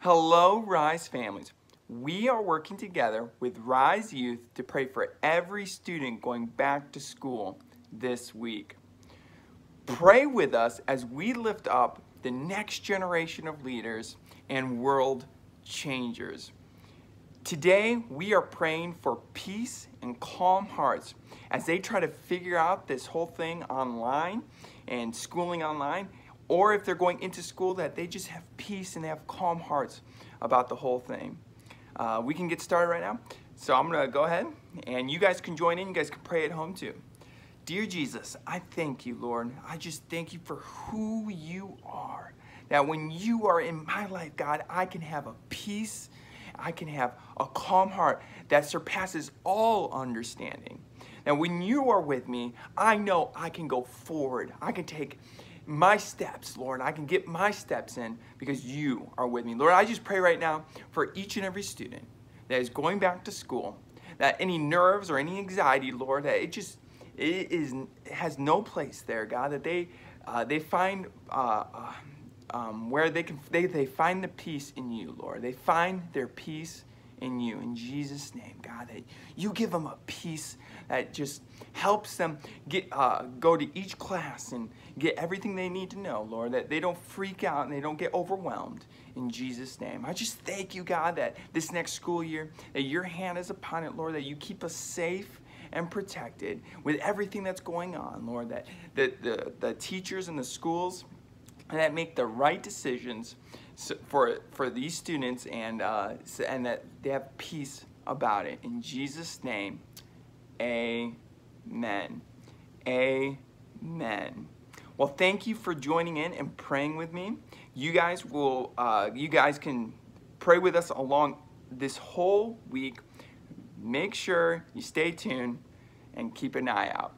Hello, Rise families. We are working together with Rise Youth to pray for every student going back to school this week. Pray with us as we lift up the next generation of leaders and world changers. Today, we are praying for peace and calm hearts as they try to figure out this whole thing online and schooling online, or if they're going into school, that they just have peace and they have calm hearts about the whole thing. Uh, we can get started right now. So I'm going to go ahead and you guys can join in. You guys can pray at home too. Dear Jesus, I thank you, Lord. I just thank you for who you are. That when you are in my life, God, I can have a peace, I can have a calm heart that surpasses all understanding. And when you are with me, I know I can go forward. I can take my steps, Lord. I can get my steps in because you are with me. Lord, I just pray right now for each and every student that is going back to school, that any nerves or any anxiety, Lord, that it just it is has no place there, God, that they uh, they find uh, uh, um, where they can they, they find the peace in you, Lord. They find their peace in you. In Jesus' name, God, that you give them a peace that just helps them get uh, go to each class and get everything they need to know, Lord, that they don't freak out and they don't get overwhelmed. In Jesus' name. I just thank you, God, that this next school year, that your hand is upon it, Lord, that you keep us safe and protected with everything that's going on, Lord, that the, the, the teachers and the schools that make the right decisions for, for these students and, uh, and that they have peace about it. In Jesus' name, amen. Amen. Well, thank you for joining in and praying with me. You guys will, uh, you guys can pray with us along this whole week. Make sure you stay tuned and keep an eye out.